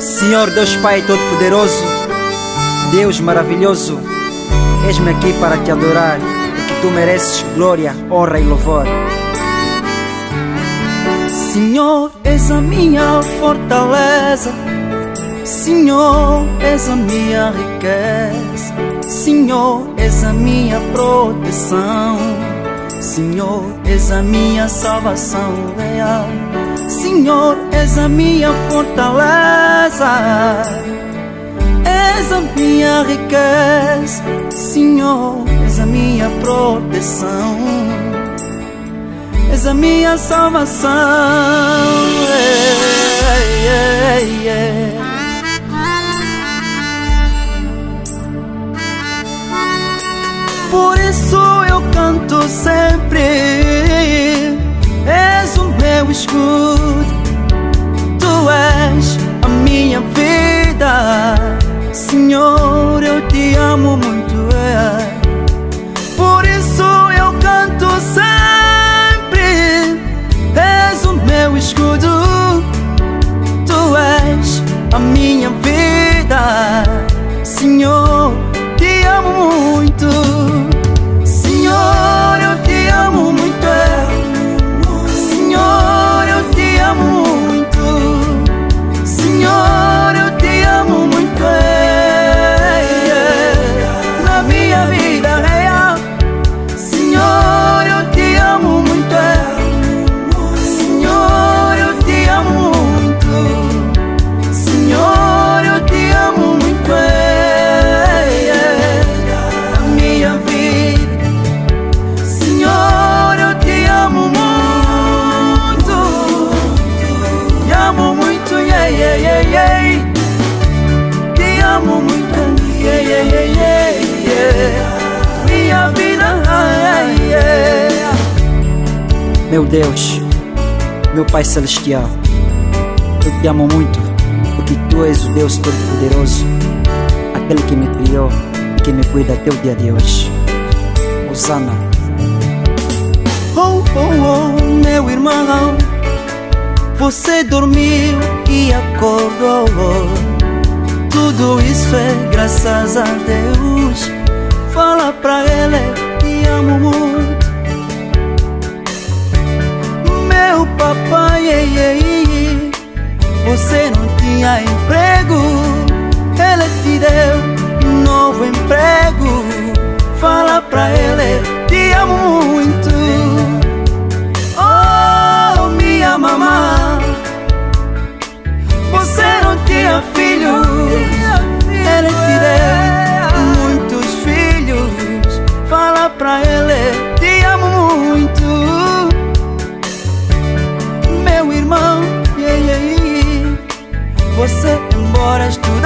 Senhor Deus Pai Todo-Poderoso, Deus maravilhoso, eis-me aqui para te adorar, porque tu mereces glória, honra e louvor. Senhor, és a minha fortaleza, Senhor, és a minha riqueza, Senhor, és a minha proteção, Senhor, és a minha salvação real. Senhor, és a minha fortaleza, és a minha riqueza, Senhor, és a minha proteção, és a minha salvação. Minha vida. Senhor, Meu Deus, meu Pai Celestial, eu te amo muito, porque tu és o Deus Todo-Poderoso, aquele que me criou e que me cuida até o dia de hoje. Osana. Oh, oh, oh, meu irmão, você dormiu e acordou. Tudo isso é graças a Deus. Tinha emprego. Ele te deu um novo emprego. Fala pra ele, te amo muito. Oh, minha mamãe, você não tinha filho. Ele te deu muitos filhos. Fala pra ele, você embora estudante,